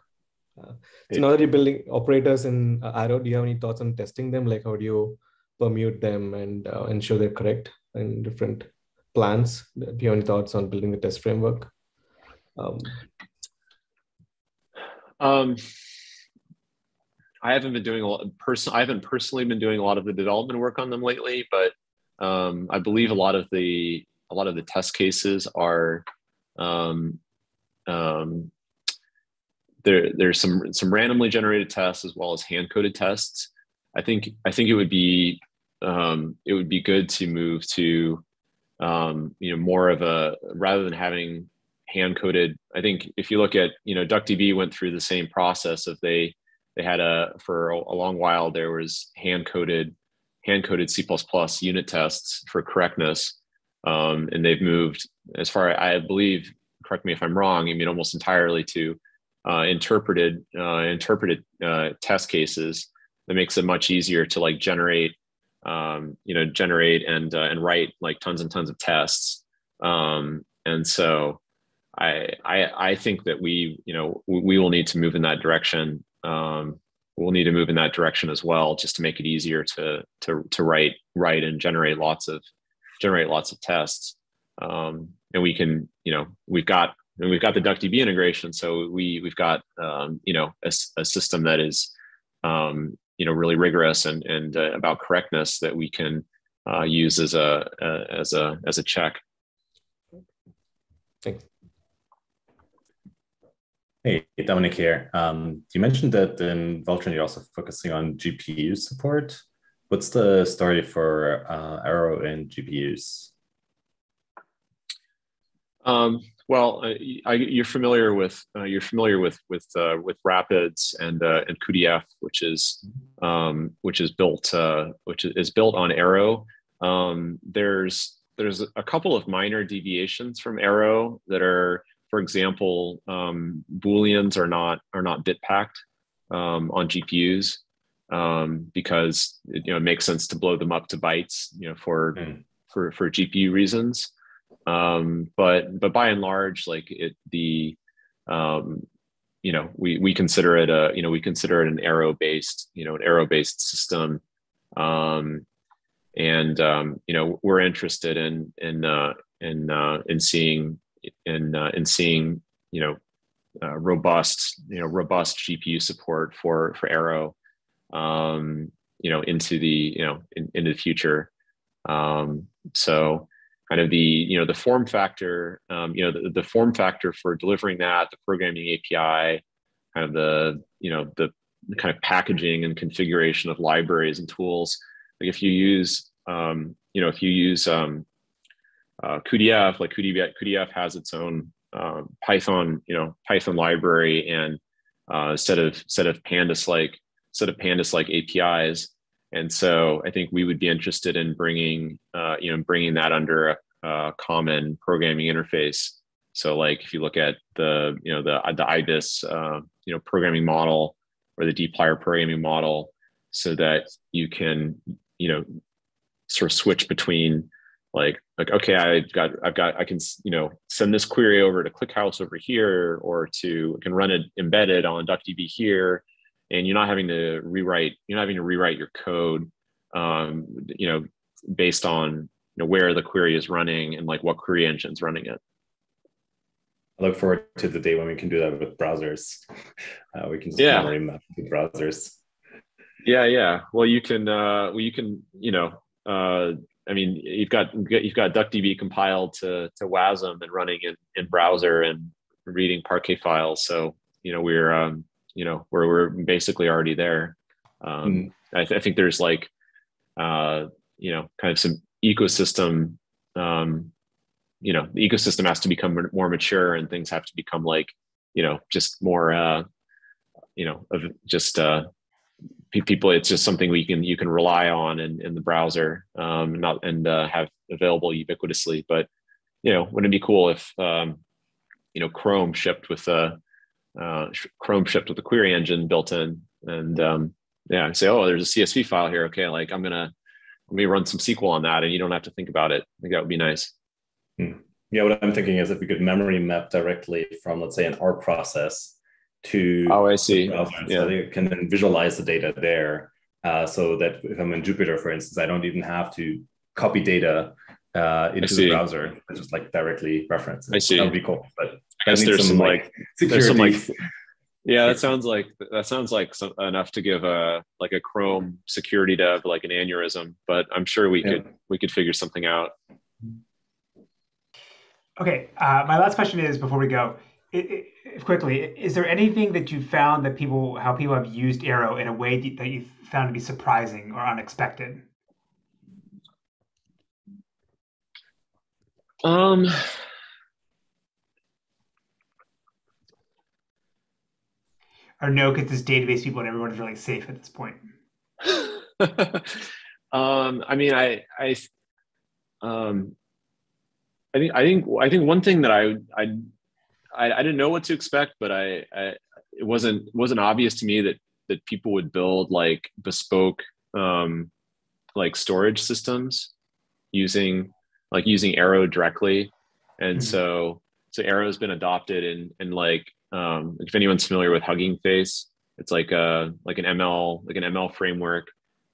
Uh, so now that you're building operators in uh, Arrow, do you have any thoughts on testing them? Like how do you permute them and uh, ensure they're correct in different plans? Do you have any thoughts on building the test framework? Um, um, I haven't been doing a lot person. I haven't personally been doing a lot of the development work on them lately, but um, I believe a lot of the a lot of the test cases are um, um, there. There's some some randomly generated tests as well as hand coded tests. I think I think it would be um, it would be good to move to um, you know more of a rather than having hand coded. I think if you look at you know DuckDB went through the same process of they they had a for a, long while there was hand coded hand coded C++ unit tests for correctness, um, and they've moved as far I believe. Correct me if I'm wrong. I mean almost entirely to uh, interpreted uh, interpreted uh, test cases that makes it much easier to like generate um, you know generate and uh, and write like tons and tons of tests um, and so I, I i think that we you know we, we will need to move in that direction um, we'll need to move in that direction as well, just to make it easier to to to write write and generate lots of generate lots of tests. Um, and we can, you know, we've got and we've got the DuckDB integration, so we we've got um, you know a, a, system that is um, you know really rigorous and and uh, about correctness that we can uh, use as a, a as a as a check. Thanks. Hey, Dominic here. Um, you mentioned that in Voltron you're also focusing on GPU support. What's the story for uh, Arrow and GPUs? Um, well, I, you're familiar with uh, you're familiar with with uh, with Rapids and uh, and cuDF, which is um, which is built uh, which is built on Arrow. Um, there's there's a couple of minor deviations from Arrow that are for example, um, booleans are not are not bit packed um, on GPUs um, because it, you know it makes sense to blow them up to bytes, you know, for mm. for for GPU reasons. Um, but but by and large, like it the um, you know we we consider it a you know we consider it an arrow based you know an arrow based system um, and um, you know we're interested in in uh, in uh, in seeing in uh, in seeing you know uh, robust you know robust GPU support for for Arrow um, you know into the you know in, into the future. Um, so kind of the you know the form factor um, you know the, the form factor for delivering that the programming API kind of the you know the, kind of packaging and configuration of libraries and tools like if you use um, you know if you use um, uh, cuDF, like cuDF, cuDF has its own uh, Python, you know, Python library and uh, set of set of pandas like set of pandas like APIs. And so I think we would be interested in bringing, uh, you know, bringing that under a, a, common programming interface. So like if you look at the, you know, the the IBIS, uh, you know, programming model or the dplyr programming model, so that you can, you know, sort of switch between like like okay i've got i've got i can you know send this query over to clickhouse over here or to can run it embedded on duckdb here and you're not having to rewrite you're not having to rewrite your code um, you know based on you know where the query is running and like what query engine's running it I look forward to the day when we can do that with browsers. [laughs] Uh, we can yeah. memory map with browsers. Yeah, yeah. Well, you can. Uh, well, you can. You know, uh, I mean, you've got you've got DuckDB compiled to to WASM and running in, in browser and reading Parquet files. So you know we're um, you know we're we're basically already there. Um, mm. I, th- I, think there's like uh, you know kind of some ecosystem. Um, you know, the ecosystem has to become more mature, and things have to become like you know just more uh, you know of just uh, people it's just something we can you can rely on in, in the browser um, not and uh, have available ubiquitously. But you know wouldn't it be cool if um, you know chrome shipped with a uh, chrome shipped with a query engine built in and um, yeah say oh there's a csv file here. Okay like i'm gonna let me run some sql on that and you don't have to think about it. I think that would be nice. Hmm. yeah what i'm thinking is if we could memory map directly from let's say an r process to oh i see. Yeah. so they can then visualize the data there. Uh, so that if i'm in jupyter for instance i don't even have to copy data uh, into the browser I just like directly reference it. i see. That would be cool but I guess there's some, like, like there's some like yeah that [laughs] sounds like that sounds like some, enough to give a like a chrome security dev like an aneurysm but i'm sure we yeah. could we could figure something out. Okay uh, my last question is before we go. It, it, quickly, is there anything that you found that people, how people have used Arrow in a way that you found to be surprising or unexpected? Um, or no, because this database people and everyone is really safe at this point. [laughs] um, I mean, I, I, um, I think, I think, I think one thing that I, I I, I didn't know what to expect, but I, I it wasn't wasn't obvious to me that that people would build like bespoke um, like storage systems using like using Arrow directly, and mm-hmm. so so Arrow's been adopted and and like um, if anyone's familiar with Hugging Face, it's like a like an ML like an ML framework,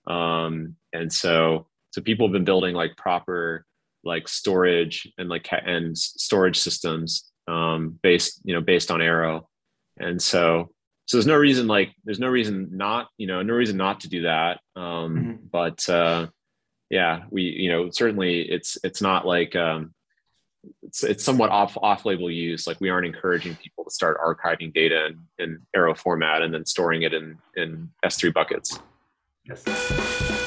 um, and so so people have been building like proper like storage and like and storage systems um, based you know based on arrow. And so so there's no reason like there's no reason not you know no reason not to do that. Um, mm-hmm. but uh, yeah we you know certainly it's it's not like um, it's it's somewhat off off label use. Like we aren't encouraging people to start archiving data in, in arrow format and then storing it in in s3 buckets. Yes